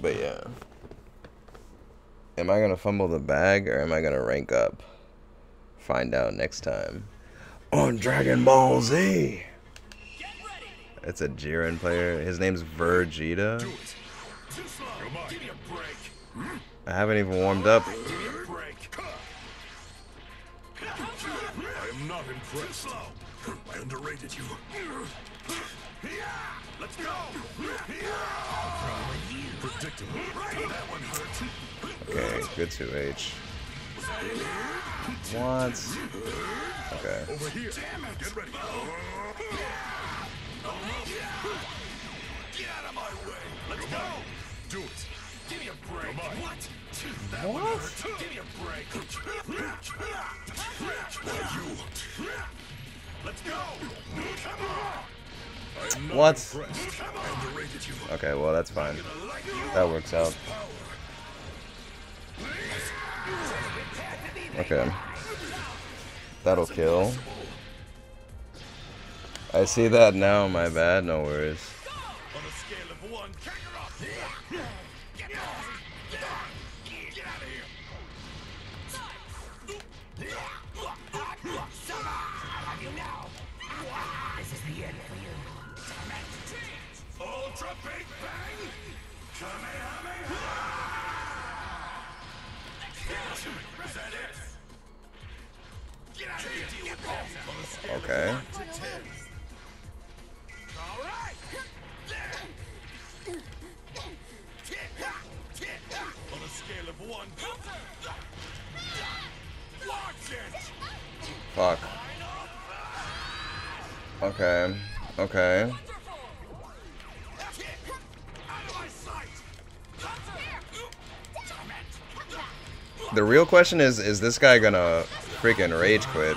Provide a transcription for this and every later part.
But yeah. Am I gonna fumble the bag or am I gonna rank up? Find out next time. On Dragon Ball Z! It's a Jiren player. His name's Vegeta. I haven't even warmed up. I am not impressed. I underrated you. Okay, good 2H. What? Okay. Over here. Get ready. Get out of my way. Let's go. Do it. Give me a break. What? That one hurt. Give me a break. You? Let's go. Come on. What? Okay, well, that's fine. That works out. Okay. That'll kill. I see that now, my bad, no worries. It! Fuck. Okay. Okay. The real question is, is this guy gonna freaking rage quit?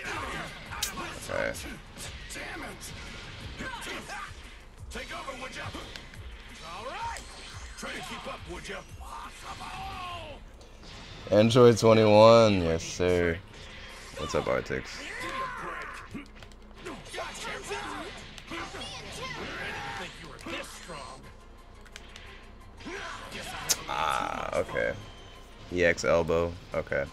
Okay. Damn it! Take over, would ya? All right. Try to keep up, would ya? Android 21, yes sir. What's up, Artix? Ah, okay. EX elbow, okay.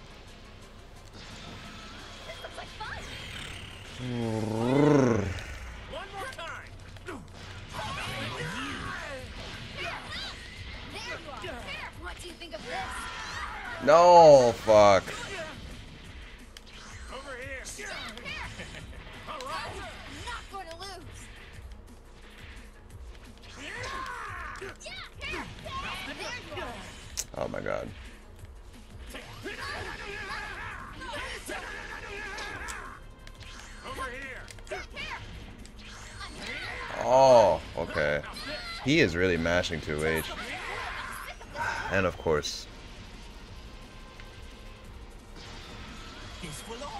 No, fuck. Oh my god. Oh, okay. He is really mashing 2H. And of course.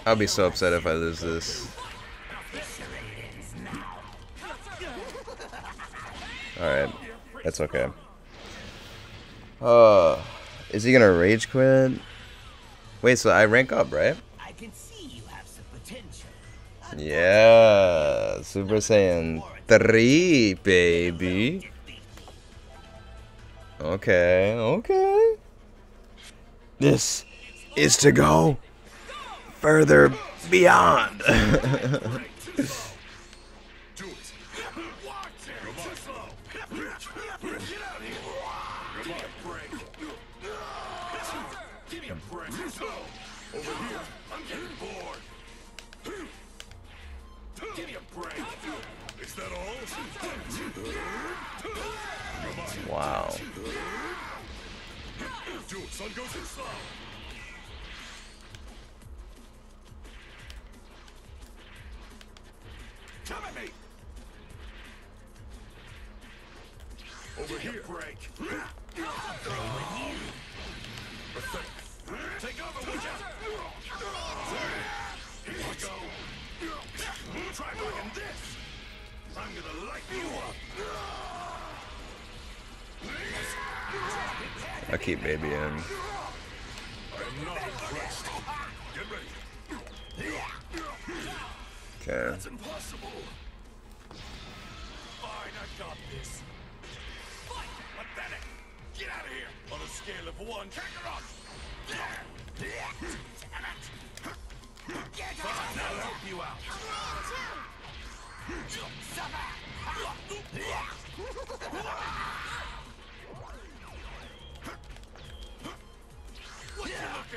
I'll be so upset if I lose this. Alright. That's okay. Uh, is he gonna rage quit? Wait, so I rank up, right? I can see you have some potential. Yeah, Super Saiyan 3, baby. Okay, okay. This is to go further beyond. Do it. Watch it. You're too slow. Get out of here. Give me a break. Is that all? Wow. Do it, sun goes in I keep baby in. Get. Okay. That's impossible. Fine, I got this. Fight! Pathetic! Get out of here! On a scale of one, check her up! Fine, I'll help you out. What you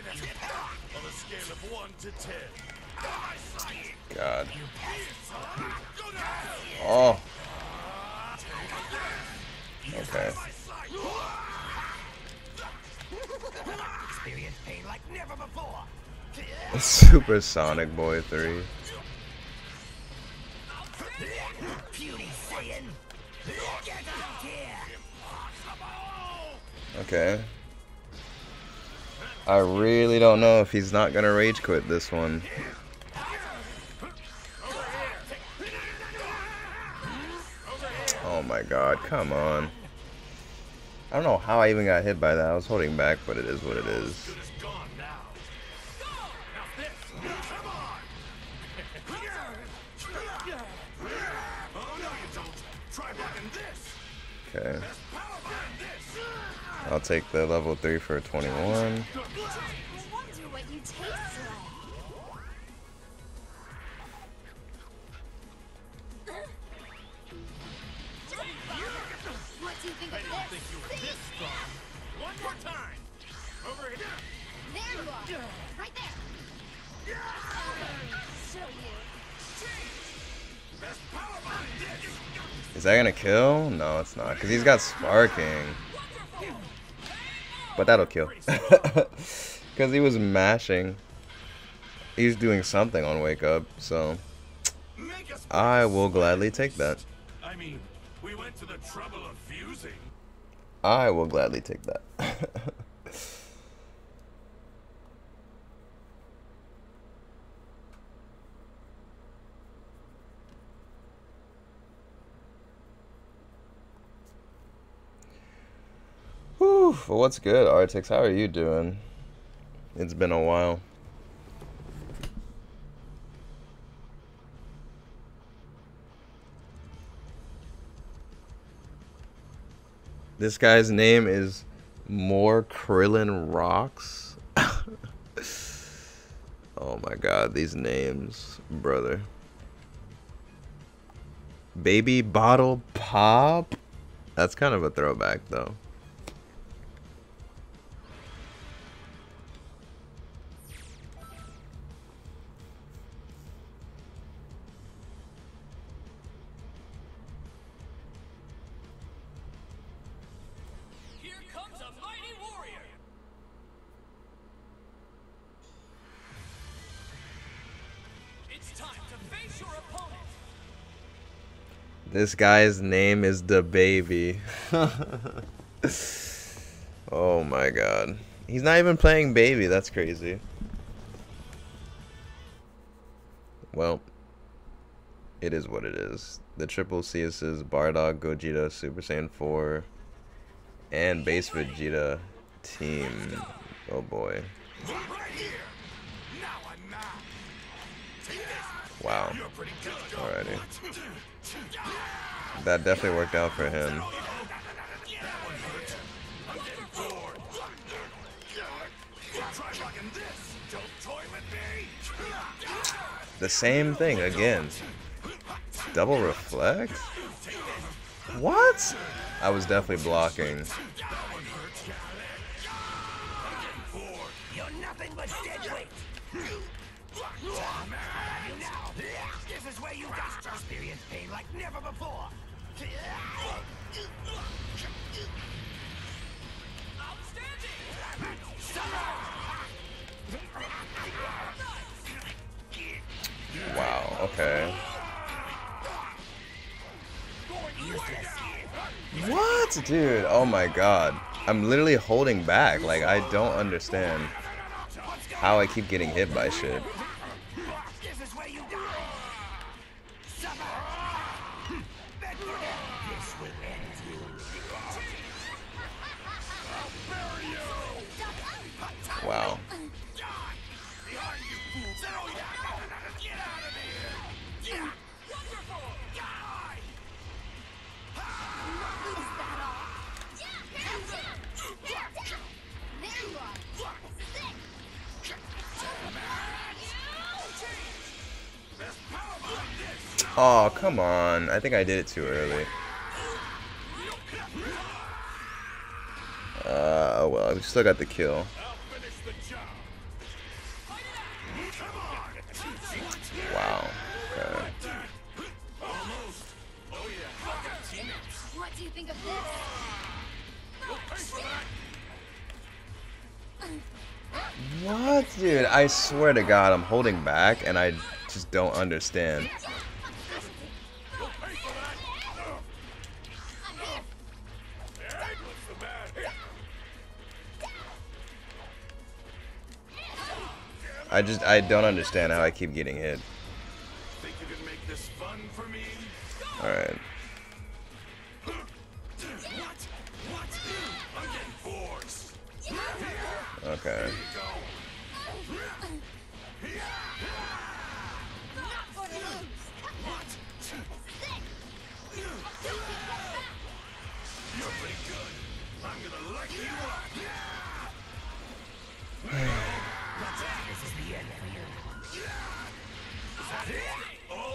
looking at? On a scale of one to ten. God. Oh. Okay. My sight! Experience pain I really don't know if he's not gonna rage quit this one. Oh my god, come on. I don't know how I even got hit by that. I was holding back, but it is what it is. Good I'll take the level 3 for 21. What you taste like. What do you think of this? This. One more time. Over here. There you are. Right there. Show you. Best power behind this. Is that gonna kill? No, it's not. Because he's got sparking. But that'll kill. Because he was mashing. He's doing something on Wake Up, so I will gladly take that. I mean, we went to the trouble of fusing. I will gladly take that. Well, what's good, Artix? How are you doing? It's been a while. This guy's name is More Krillin Rocks. oh my god, these names, brother. Baby Bottle Pop? That's kind of a throwback, though. This guy's name is the baby. oh my god. He's not even playing baby. That's crazy. Well, it is what it is. The triple CS's Bardock, Gogeta, Super Saiyan 4, and base Vegeta team. Oh boy. Wow. You're pretty good. Alrighty. That definitely worked out for him. Try blocking this. Don't toy with me. The same thing again. Double reflect? What? I was definitely blocking. Is where you die. Experience pain like never before. Wow, okay. What? Dude, oh my god. I'm literally holding back. Like, I don't understand how I keep getting hit by shit. Oh, come on. I think I did it too early. Uh, oh well, we still got the kill. I'll finish the job! Wow. Okay. Almost! Yeah! I got teammates! What do you think of this? Pay for that! What? Dude, I swear to God, I'm holding back and I just don't understand. I just, I don't understand how I keep getting hit. Think you can make this fun for me? Alright. What? What? I'm getting force! Okay. Go! Not going to lose. You're pretty good. I'm gonna light you up.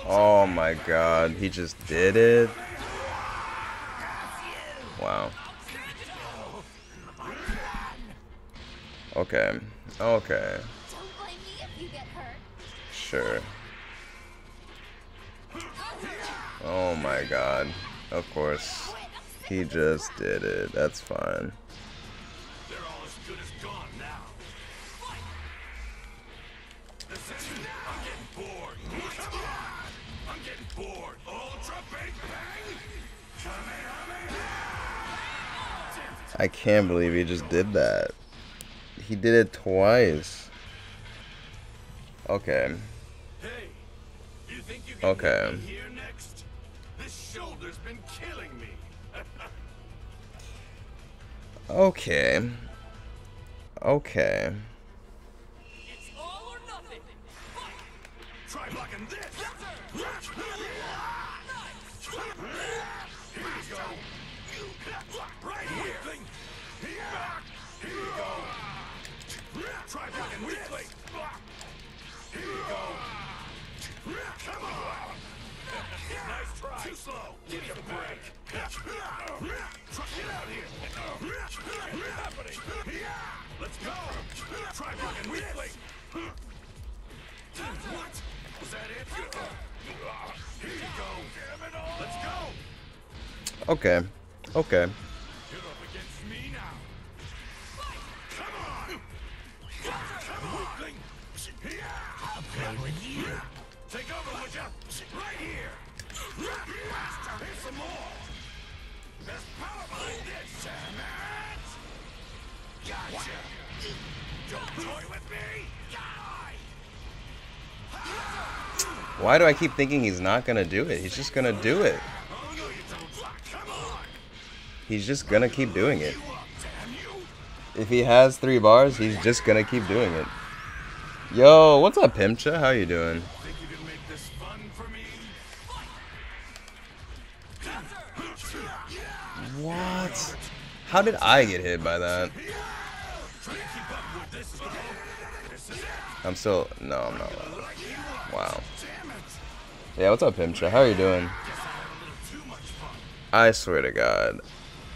Oh my god, he just did it? Wow. Okay. Okay. Sure. Oh my god. Of course. He just did it. That's fine. I can't believe he just did that. He did it twice. Okay. Hey, you think you can Okay. get me me. Okay. Why do I keep thinking he's not gonna do it? He's just gonna do it. He's just gonna keep doing it. If he has three bars, he's just gonna keep doing it. Yo, what's up, Pimcha? How you doing? What? How did I get hit by that? I'm still no, I'm not. Wow. Yeah, what's up, Pimcha? How are you doing? I swear to God,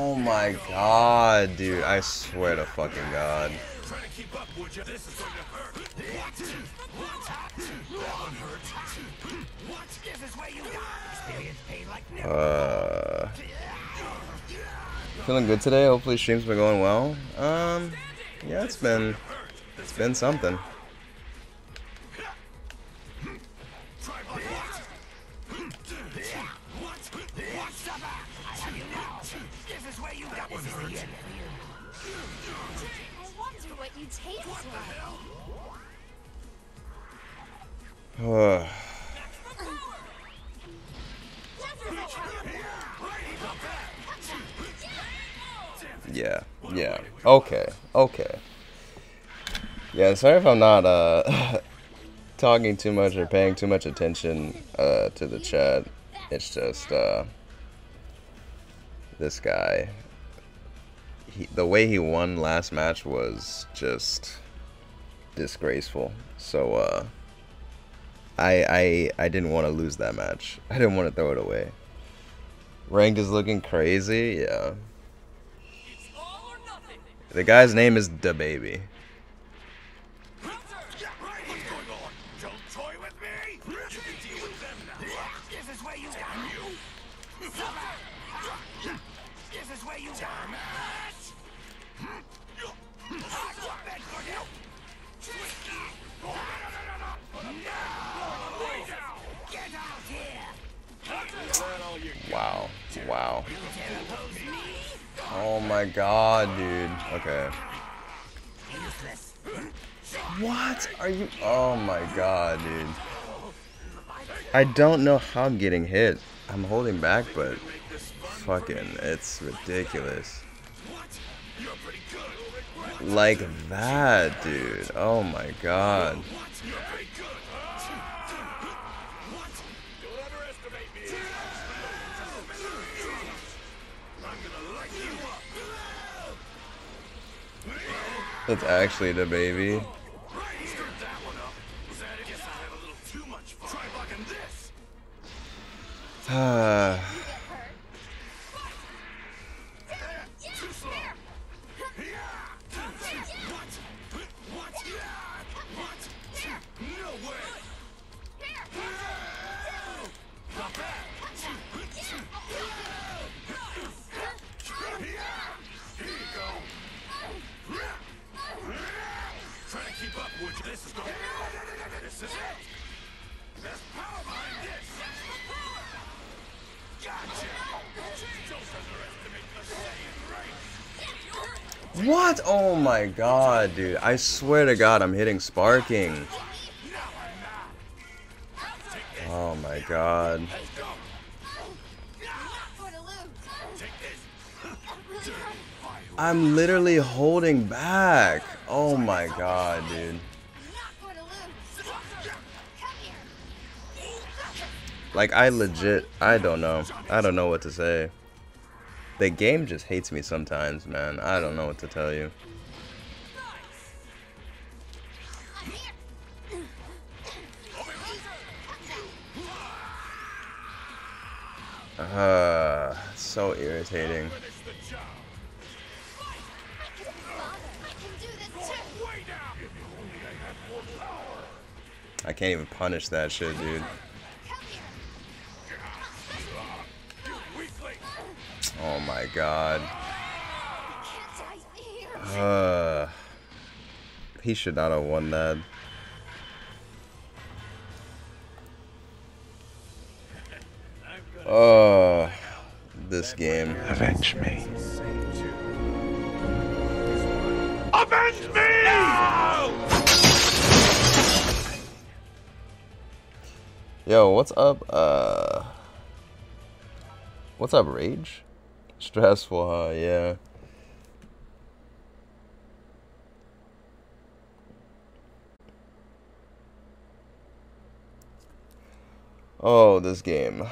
Oh my god, dude. I swear to fucking god. Uh, feeling good today. Hopefully, stream's been going well. Um, yeah, it's been it's been something. Yeah, yeah. Okay, okay. Yeah, sorry if I'm not uh talking too much or paying too much attention uh to the chat. It's just uh this guy. He, the way he won last match was just disgraceful. So uh I I I didn't want to lose that match. I didn't want to throw it away. Ranked is looking crazy. Yeah. It's all or. The guy's name is Da my god, dude. Okay. What are you? Oh my god, dude. I don't know how I'm getting hit. I'm holding back, but fucking, it's ridiculous. Like that, dude. Oh my god. It's actually the baby. Right, This is it. There's power behind this. Gotcha. Don't. What? Oh my god, dude. I swear to god, I'm hitting sparking. Oh my god. I'm literally holding back. Oh my god, dude. Like I legit, I don't know. I don't know what to say. The game just hates me sometimes, man. I don't know what to tell you. Uh, so irritating. I can't even punish that shit, dude. Oh my god. Can't I hear? Uh, he should not have won that. Oh, this game. Avenge me. Avenge me! No! Yo, what's up? Uh, what's up, Rage? Stressful, huh? Yeah. Oh, this game.